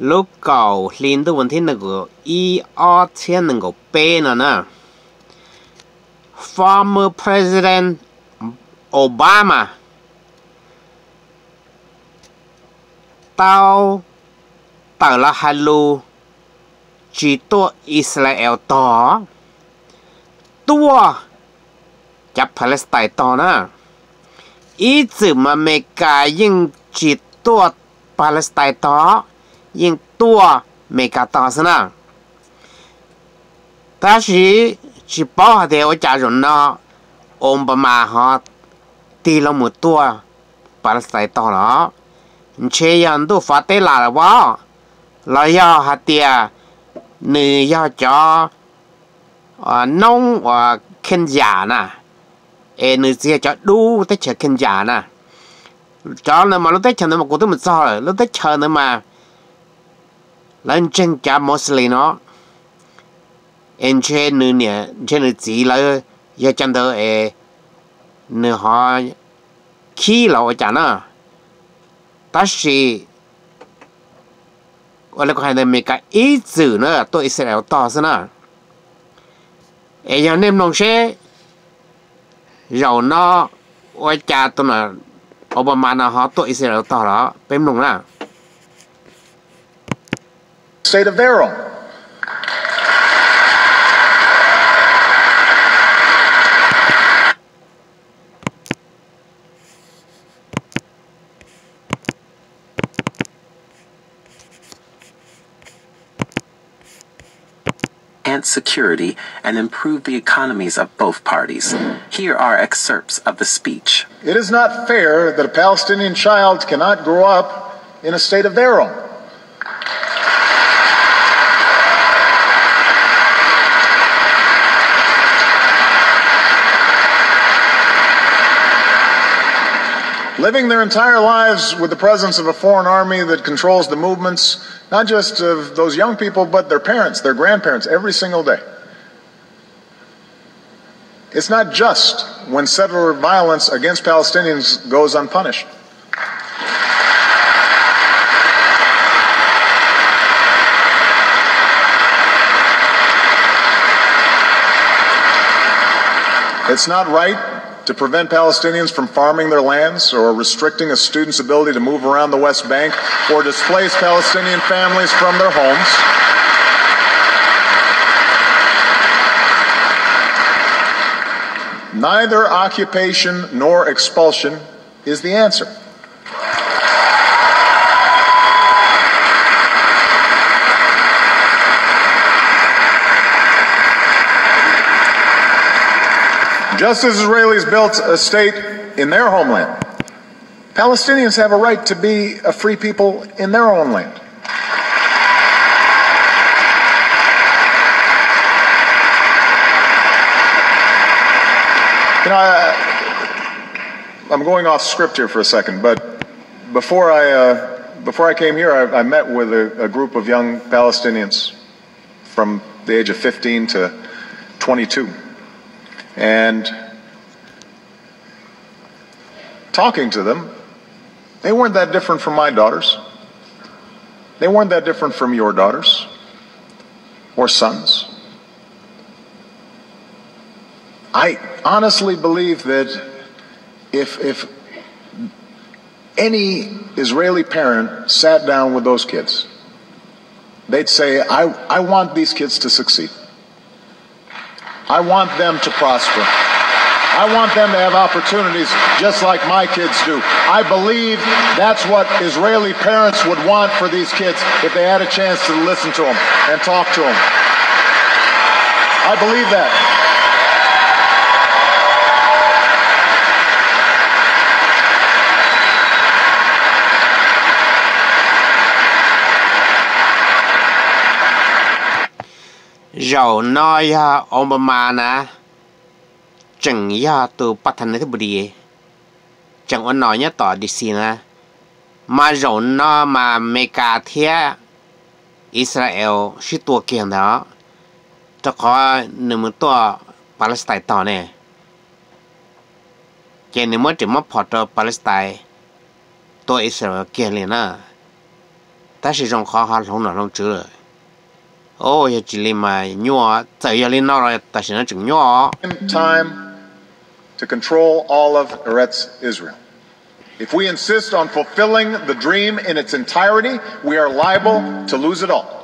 lúc cầu liên tu vấn thiên là của y o thiên là của b nữa nè former president Obama tao tao là halu chỉ to Israel to tua chấp Palestine to nè ý chữ mà mẹ cả nhưng chỉ tua Palestine to nhưng tua mẹ cả to nè 但是是包下的我家人呢，我们嘛哈，地了么多，把它塞到了，你这样都发对啦了哇，老要哈的，你要叫啊弄我看家呢，诶，你直接叫đủ tới chờ kinh già nè, cho nên mà lúc tới chờ nó mà cũng tới một sao rồi, lúc tới chờ lần chân cha mô sư lì nó. Em chê nữ nè chê nữ chỉ là giờ chân thơ ê nữ họ khi lộ chả nó ta sĩ ở đây có hai đời mấy cái ý chữ nữa tôi sẽ đào to xem nào ê giờ nem nông xe rồi nó ở cha tôi là Obama nó họ tôi sẽ đào to đó. Bên nông nào State of their own. security and improve the economies of both parties. Here are excerpts of the speech. It is not fair that a Palestinian child cannot grow up in a state of their own. Living their entire lives with the presence of a foreign army that controls the movements, not just of those young people, but their parents, their grandparents, every single day. It's not just when settler violence against Palestinians goes unpunished. It's not right to prevent Palestinians from farming their lands or restricting a student's ability to move around the West Bank or displace Palestinian families from their homes. Neither occupation nor expulsion is the answer. Just as Israelis built a state in their homeland, Palestinians have a right to be a free people in their own land. You know, I, am going off script here for a second, but before I, uh, before I came here, I, I met with a, a group of young Palestinians from the age of 15 to 22. And talking to them, they weren't that different from my daughters. They weren't that different from your daughters or sons. I honestly believe that if, if any Israeli parent sat down with those kids, they'd say, I, I want these kids to succeed. I want them to prosper. I want them to have opportunities just like my kids do. I believe that's what Israeli parents would want for these kids if they had a chance to listen to them and talk to them. I believe that. 有อ呀，我们ม呢，整呀都不谈那不的，整我那呀到的是呢，嘛บดีจัง，อ่อนน้อยต่อดีสิสราเอลชื่อตัวเก่งเนาะจะขอหนึ่งตัวปาเลสไตน์ต่อเนี่ยเกณฑ์ในเมื่อถึงมาพอตัวปาเลสไตน์ตัวอิสราเอลเก่งเลยนะแต่สิ่งของเขาหาลงหน่อยลงจืด nhỏ time to control all of Eretz Israel. If we insist on fulfilling the dream in its entirety, we are liable to lose it all.